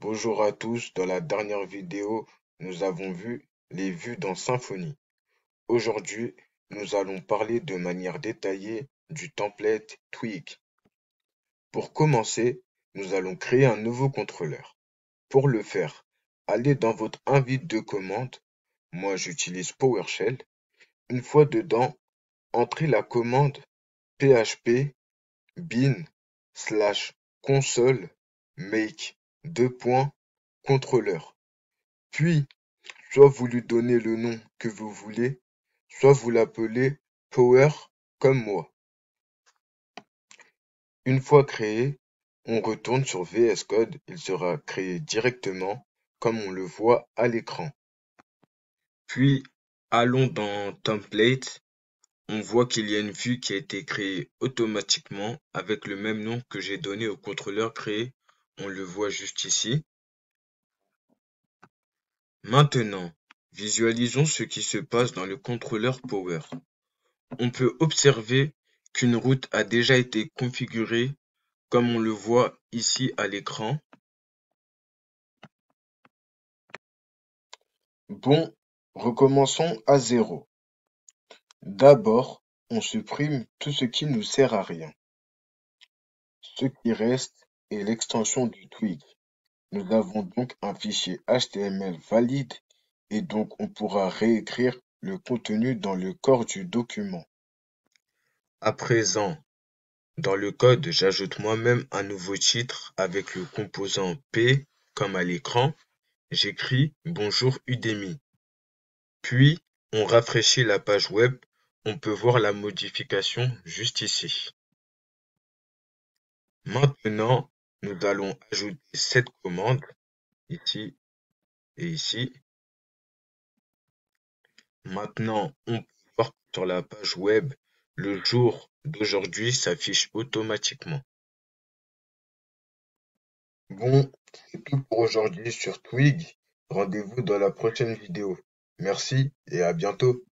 Bonjour à tous, dans la dernière vidéo, nous avons vu les vues dans Symfony. Aujourd'hui, nous allons parler de manière détaillée du template Twig. Pour commencer, nous allons créer un nouveau contrôleur. Pour le faire, allez dans votre invite de commande, moi j'utilise PowerShell. Une fois dedans, entrez la commande php bin slash console make contrôleur. Puis, soit vous lui donnez le nom que vous voulez, soit vous l'appelez Power comme moi. Une fois créé, on retourne sur VS Code, il sera créé directement comme on le voit à l'écran. Puis, allons dans Template, on voit qu'il y a une vue qui a été créée automatiquement avec le même nom que j'ai donné au contrôleur créé, on le voit juste ici. Maintenant, visualisons ce qui se passe dans le contrôleur Power. On peut observer qu'une route a déjà été configurée comme on le voit ici à l'écran. Bon, recommençons à zéro. D'abord, on supprime tout ce qui nous sert à rien. Ce qui reste est l'extension du Twig. Nous avons donc un fichier HTML valide et donc on pourra réécrire le contenu dans le corps du document. À présent, dans le code, j'ajoute moi-même un nouveau titre avec le composant P comme à l'écran. J'écris Bonjour Udemy. Puis, on rafraîchit la page web. On peut voir la modification juste ici. Maintenant, nous allons ajouter cette commande ici et ici. Maintenant, on peut voir sur la page web, le jour d'aujourd'hui s'affiche automatiquement. Bon, c'est tout pour aujourd'hui sur Twig. Rendez-vous dans la prochaine vidéo. Merci et à bientôt.